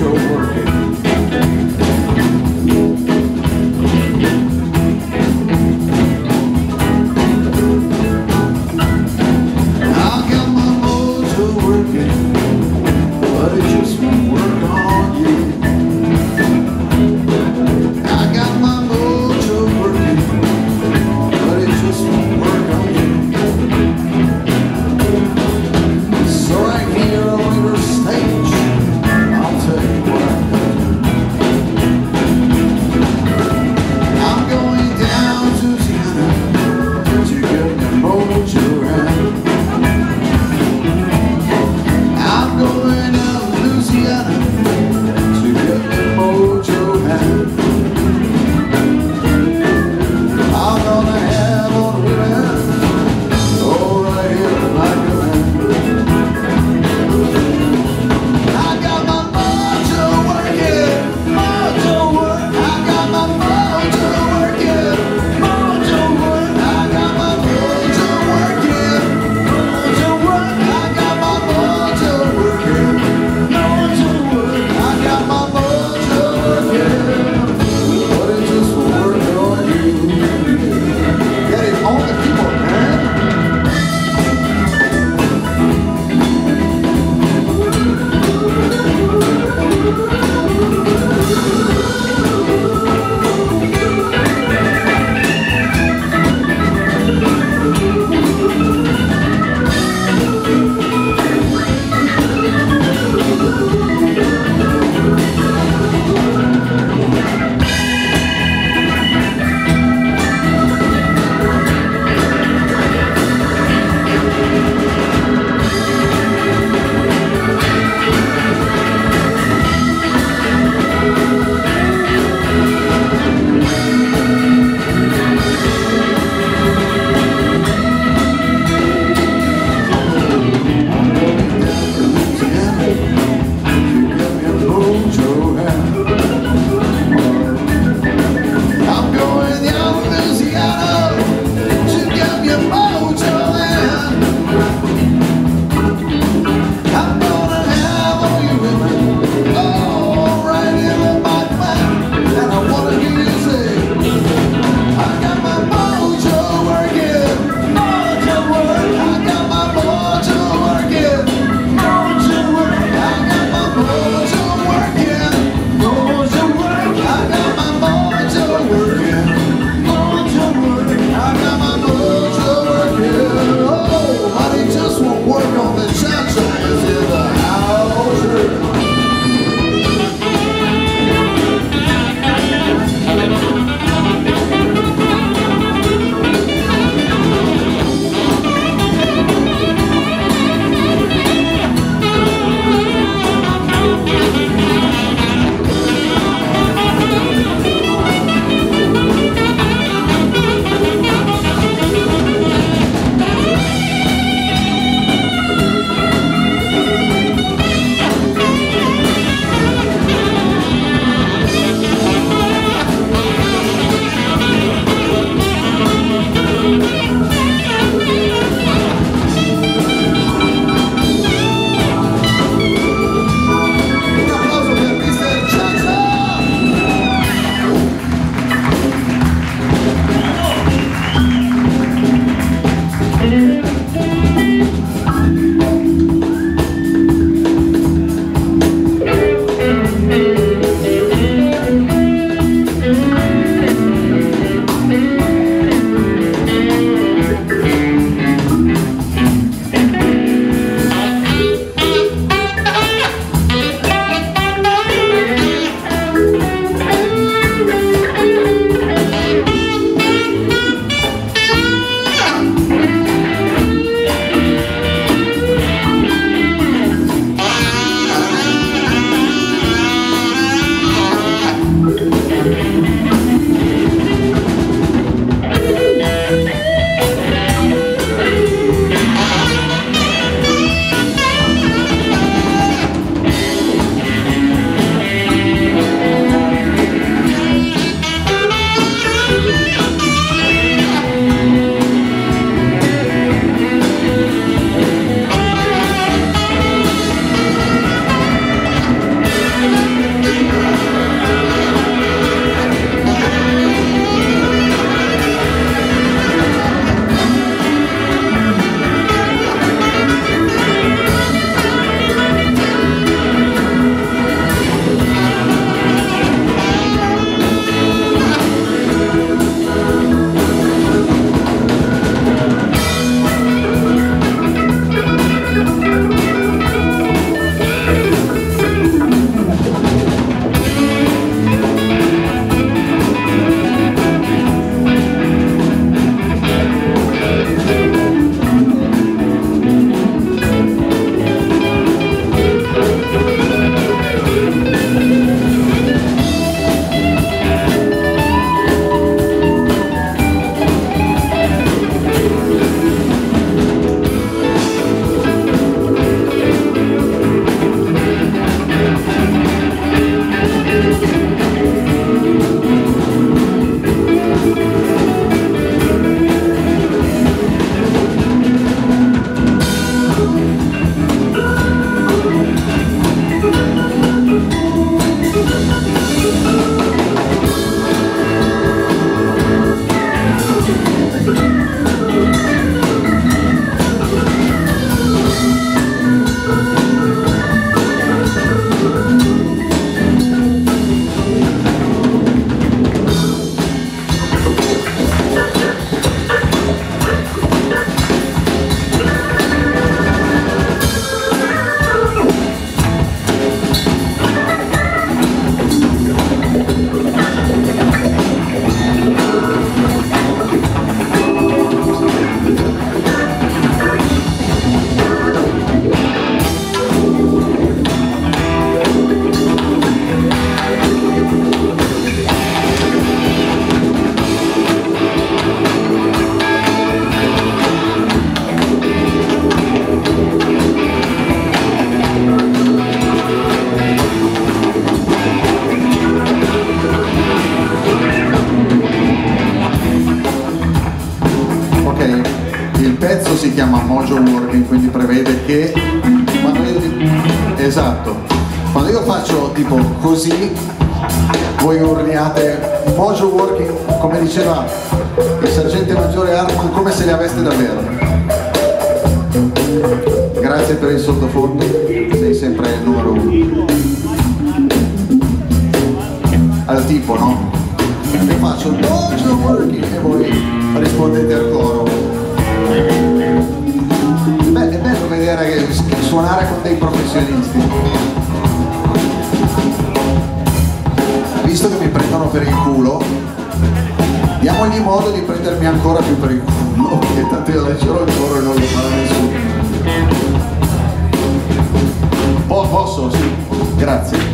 mojo working. Mojo working, quindi prevede che quando io, esatto, quando io faccio tipo così, voi urliate mojo working, come diceva il sergente maggiore Hartman, come se le aveste davvero. Grazie per il sottofondo, sei sempre il numero uno. Al tipo, no? Io faccio mojo working e voi rispondete al coro. Suonare con dei professionisti. Visto che mi prendono per il culo, diamogli modo di prendermi ancora più per il culo, perché tanto io leggerò il coro e non lo farà nessuno. Po- posso? Sì, grazie.